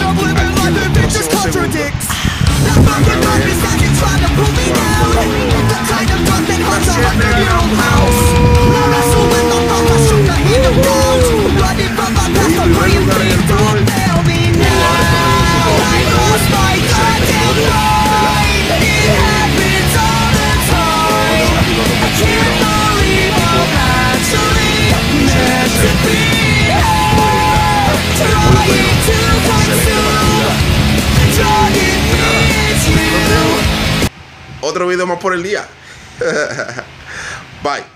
of living life if it just contradicts? That fucking that trying to pull me down. The kind of that. Otro video más por el día. Bye.